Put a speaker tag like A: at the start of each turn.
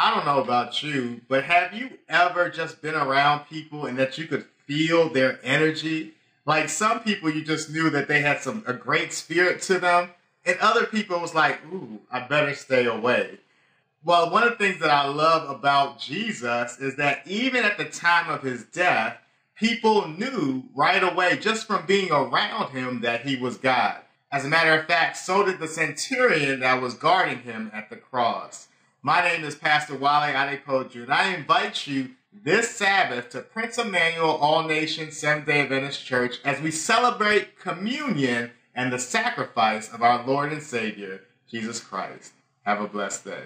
A: I don't know about you, but have you ever just been around people and that you could feel their energy? Like some people, you just knew that they had some a great spirit to them, and other people was like, "Ooh, I better stay away." Well, one of the things that I love about Jesus is that even at the time of his death, people knew right away just from being around him that he was God. As a matter of fact, so did the centurion that was guarding him at the cross. My name is Pastor Wale Adepoju, and I invite you this Sabbath to Prince Emmanuel All Nations Seventh day Adventist Church as we celebrate communion and the sacrifice of our Lord and Savior, Jesus Christ. Have a blessed day.